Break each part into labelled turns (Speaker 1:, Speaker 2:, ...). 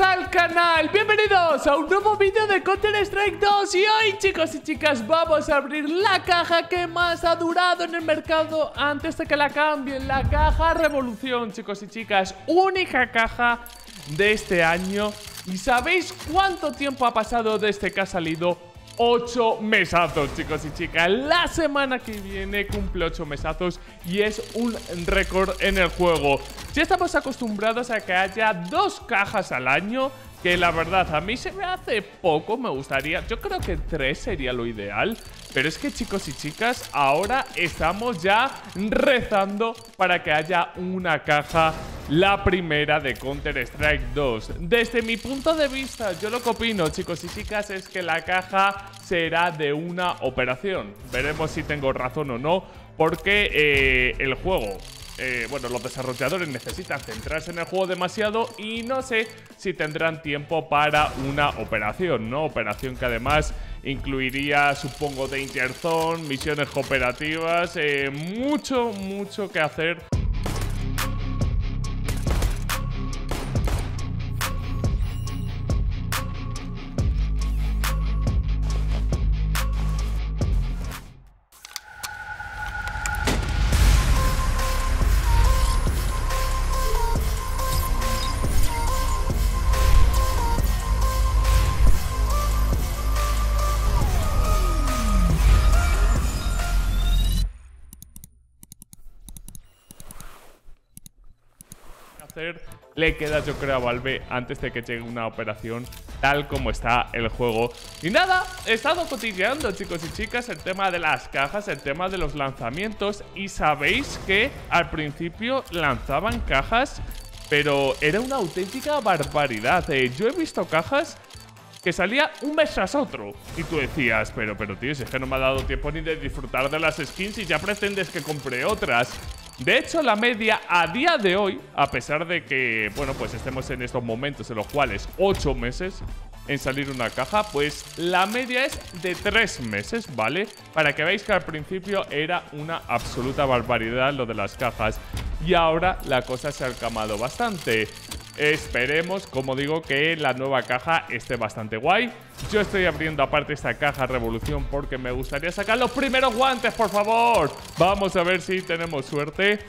Speaker 1: Al canal, bienvenidos a un nuevo vídeo de Counter Strike 2 Y hoy chicos y chicas vamos a abrir la caja que más ha durado en el mercado antes de que la cambien La caja Revolución chicos y chicas, única caja de este año ¿Y sabéis cuánto tiempo ha pasado desde que ha salido? 8 mesazos, chicos y chicas. La semana que viene cumple 8 mesazos y es un récord en el juego. Ya estamos acostumbrados a que haya dos cajas al año, que la verdad a mí se me hace poco, me gustaría. Yo creo que tres sería lo ideal. Pero es que chicos y chicas, ahora estamos ya rezando para que haya una caja la primera de Counter-Strike 2. Desde mi punto de vista, yo lo que opino, chicos y chicas, es que la caja será de una operación. Veremos si tengo razón o no, porque eh, el juego eh, bueno, los desarrolladores necesitan centrarse en el juego demasiado y no sé si tendrán tiempo para una operación, ¿no? Operación que además incluiría, supongo, Danger Zone, misiones cooperativas, eh, mucho, mucho que hacer. Le queda yo creo a Valve antes de que llegue una operación tal como está el juego. Y nada, he estado cotilleando chicos y chicas el tema de las cajas, el tema de los lanzamientos y sabéis que al principio lanzaban cajas pero era una auténtica barbaridad. Eh, yo he visto cajas que salía un mes tras otro. Y tú decías, pero, pero tío, si es que no me ha dado tiempo ni de disfrutar de las skins y ya pretendes que compre otras. De hecho, la media a día de hoy, a pesar de que, bueno, pues estemos en estos momentos en los cuales 8 meses en salir una caja, pues la media es de 3 meses, ¿vale? Para que veáis que al principio era una absoluta barbaridad lo de las cajas y ahora la cosa se ha calmado bastante. Esperemos, como digo, que la nueva caja esté bastante guay. Yo estoy abriendo aparte esta caja Revolución porque me gustaría sacar los primeros guantes, por favor. Vamos a ver si tenemos suerte.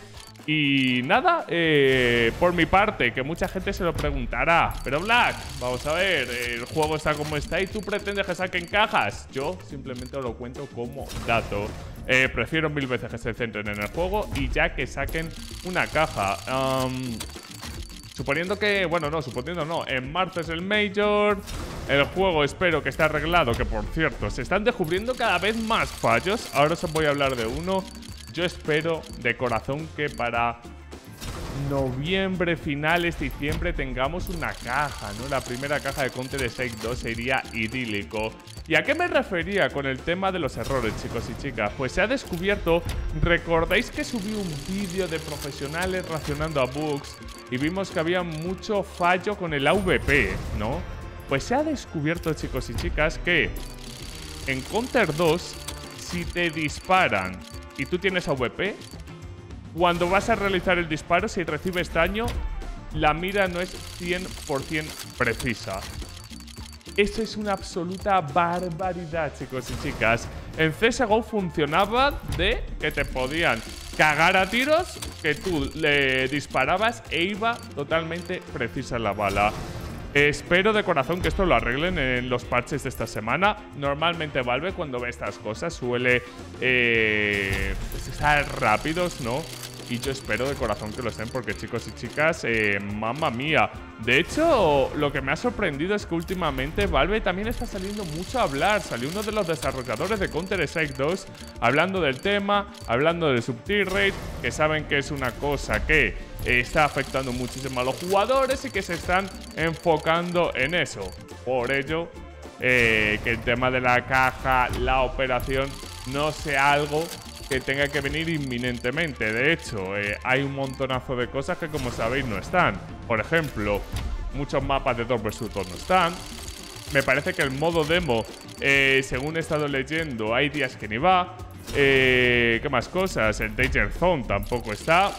Speaker 1: Y nada, eh, por mi parte, que mucha gente se lo preguntará. Pero Black, vamos a ver, el juego está como está y tú pretendes que saquen cajas. Yo simplemente lo cuento como dato. Eh, prefiero mil veces que se centren en el juego y ya que saquen una caja. Suponiendo que, bueno, no, suponiendo no, en marzo es el Major, el juego espero que esté arreglado, que por cierto, se están descubriendo cada vez más fallos, ahora os voy a hablar de uno, yo espero de corazón que para noviembre, finales, diciembre tengamos una caja, ¿no? La primera caja de Counter Strike 2 sería idílico. ¿Y a qué me refería con el tema de los errores, chicos y chicas? Pues se ha descubierto, ¿recordáis que subí un vídeo de profesionales racionando a bugs y vimos que había mucho fallo con el AVP, ¿no? Pues se ha descubierto, chicos y chicas, que en Counter 2, si te disparan y tú tienes AVP, cuando vas a realizar el disparo, si recibes daño, la mira no es 100% precisa. Eso es una absoluta barbaridad, chicos y chicas. En CSGO funcionaba de que te podían cagar a tiros, que tú le disparabas e iba totalmente precisa la bala. Espero de corazón que esto lo arreglen en los parches de esta semana. Normalmente Valve cuando ve estas cosas suele eh, estar rápidos, ¿no? Y yo espero de corazón que lo estén porque chicos y chicas, eh, mamma mía. De hecho, lo que me ha sorprendido es que últimamente Valve también está saliendo mucho a hablar. Salió uno de los desarrolladores de Counter-Strike 2 hablando del tema, hablando del subtier rate, que saben que es una cosa que está afectando muchísimo a los jugadores y que se están enfocando en eso. Por ello, eh, que el tema de la caja, la operación, no sea algo que tenga que venir inminentemente. De hecho, eh, hay un montonazo de cosas que, como sabéis, no están. Por ejemplo, muchos mapas de 2 vs 2 no están. Me parece que el modo demo, eh, según he estado leyendo, hay días que ni va. Eh, ¿Qué más cosas? El Danger Zone tampoco está.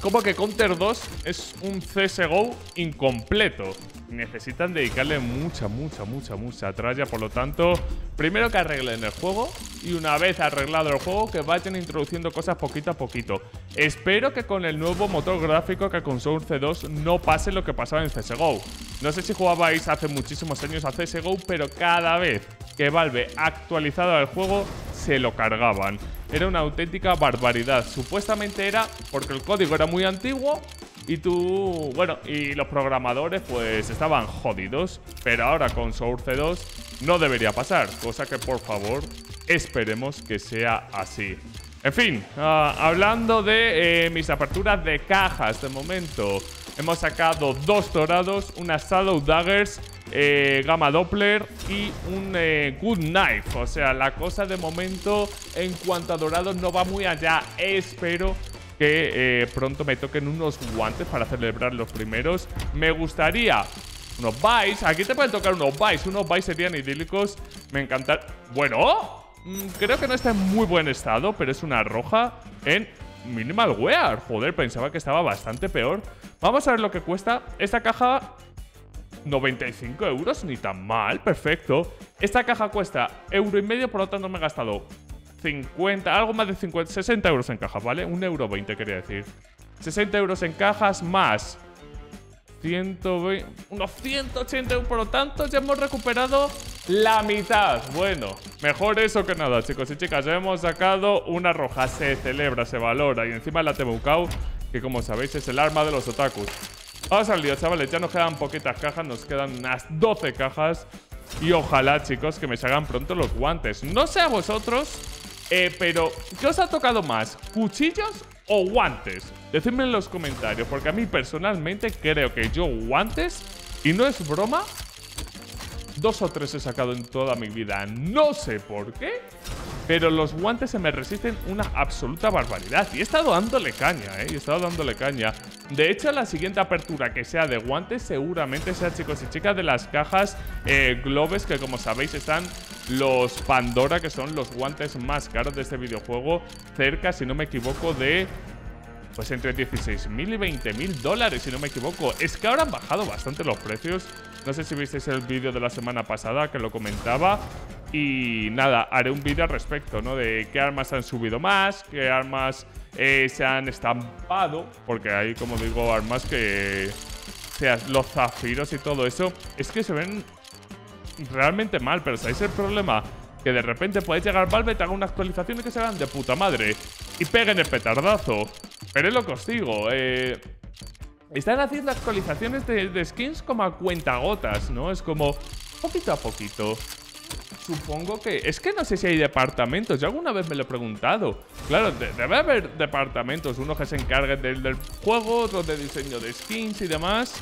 Speaker 1: Como que Counter 2 es un CSGO incompleto. Necesitan dedicarle mucha, mucha, mucha, mucha tralla. Por lo tanto, primero que arreglen el juego y una vez arreglado el juego, que vayan introduciendo cosas poquito a poquito. Espero que con el nuevo motor gráfico que con Source 2 no pase lo que pasaba en CSGO. No sé si jugabais hace muchísimos años a CSGO, pero cada vez que Valve actualizaba el juego, se lo cargaban. Era una auténtica barbaridad. Supuestamente era porque el código era muy antiguo y tú, bueno, y los programadores pues estaban jodidos, pero ahora con Source 2 no debería pasar, cosa que por favor esperemos que sea así. En fin, ah, hablando de eh, mis aperturas de cajas de momento, hemos sacado dos dorados, unas Shadow Daggers, eh, Gamma Doppler y un eh, Good Knife. O sea, la cosa de momento en cuanto a dorados no va muy allá. Espero que eh, pronto me toquen unos guantes para celebrar los primeros. Me gustaría unos Vice. Aquí te pueden tocar unos Vice. Unos Vice serían idílicos. Me encantan. Bueno, mm, creo que no está en muy buen estado, pero es una roja en Minimal Wear. Joder, pensaba que estaba bastante peor. Vamos a ver lo que cuesta. Esta caja 95 euros, ni tan mal, perfecto. Esta caja cuesta euro y medio, por lo tanto me he gastado 50, algo más de 50, 60 euros en cajas, ¿vale? Un euro 20 quería decir. 60 euros en cajas más 120, unos 180 euros, por lo tanto ya hemos recuperado la mitad. Bueno, mejor eso que nada, chicos y chicas. Ya hemos sacado una roja, se celebra, se valora y encima la Tebukau, que como sabéis es el arma de los otakus. Vamos al lío, chavales, ya nos quedan poquitas cajas, nos quedan unas 12 cajas. Y ojalá, chicos, que me salgan pronto los guantes. No sé a vosotros, eh, pero, ¿qué os ha tocado más? ¿Cuchillos o guantes? Decidme en los comentarios, porque a mí personalmente creo que yo guantes, y no es broma, dos o tres he sacado en toda mi vida. No sé por qué, pero los guantes se me resisten una absoluta barbaridad. Y he estado dándole caña, ¿eh? he estado dándole caña. De hecho, la siguiente apertura que sea de guantes seguramente sea, chicos y chicas, de las cajas eh, Globes, que como sabéis están los Pandora, que son los guantes más caros de este videojuego. Cerca, si no me equivoco, de pues entre 16.000 y 20.000 dólares, si no me equivoco. Es que ahora han bajado bastante los precios. No sé si visteis el vídeo de la semana pasada que lo comentaba. Y nada, haré un vídeo al respecto, ¿no? De qué armas han subido más, qué armas eh, se han estampado, porque hay, como digo, armas que... O sea, los zafiros y todo eso, es que se ven realmente mal, pero ¿sabéis el problema? Que de repente puede llegar Valve, te haga una actualización y que se vean de puta madre. Y peguen el petardazo. Pero es lo que os digo, eh... Están haciendo actualizaciones de, skins como a cuentagotas, ¿no? Es como poquito a poquito. Supongo que... Es que no sé si hay departamentos. Yo alguna vez me lo he preguntado. Claro, debe haber departamentos. Uno que se encargue del, juego, otro de diseño de skins y demás.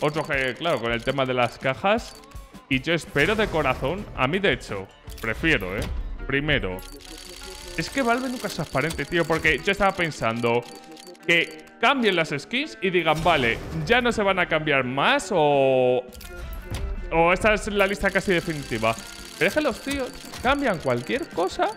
Speaker 1: Otro que, claro, con el tema de las cajas. Y yo espero de corazón... A mí, de hecho, prefiero, ¿eh? Primero... Es que Valve nunca es transparente, tío. Porque yo estaba pensando que cambien las skins y digan, vale, ya no se van a cambiar más o... O esta es la lista casi definitiva. Pero que los tíos cambian cualquier cosa.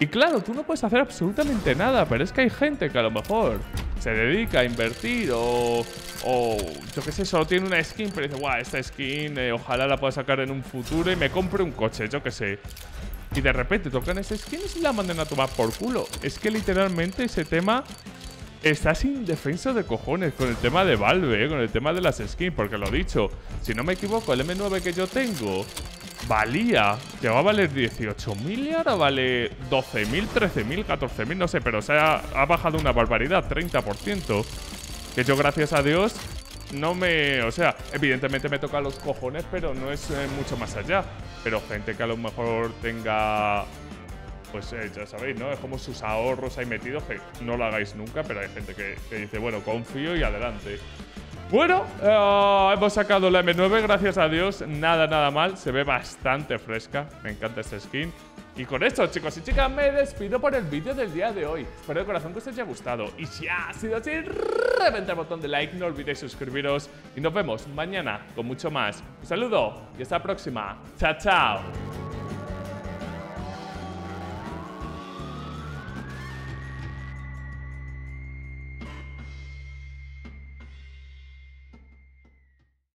Speaker 1: Y claro, tú no puedes hacer absolutamente nada, pero es que hay gente que a lo mejor se dedica a invertir o, o yo qué sé, solo tiene una skin, pero dice, guau, esta skin eh, ojalá la pueda sacar en un futuro y me compre un coche, yo qué sé. Y de repente tocan esa skin y la manden a tomar por culo. Es que literalmente ese tema Estás indefenso de cojones con el tema de Valve, eh, con el tema de las skins, porque lo dicho, si no me equivoco, el M9 que yo tengo valía, llegó a valer 18.000 y ahora vale 12.000, 13.000, 14.000, no sé, pero o sea, ha bajado una barbaridad, 30%. Que yo, gracias a Dios, no me... O sea, evidentemente me toca los cojones, pero no es eh, mucho más allá. Pero gente que a lo mejor tenga... Pues eh, ya sabéis, ¿no? Es como sus ahorros ahí metidos, que no lo hagáis nunca, pero hay gente que, que dice, bueno, confío y adelante. Bueno, eh, hemos sacado la M9, gracias a Dios. Nada, nada mal. Se ve bastante fresca. Me encanta este skin. Y con esto, chicos y chicas, me despido por el vídeo del día de hoy. Espero de corazón que os haya gustado. Y si ha sido así, reventa el botón de like, no olvidéis suscribiros. Y nos vemos mañana con mucho más. Un saludo y hasta la próxima. Chao, chao.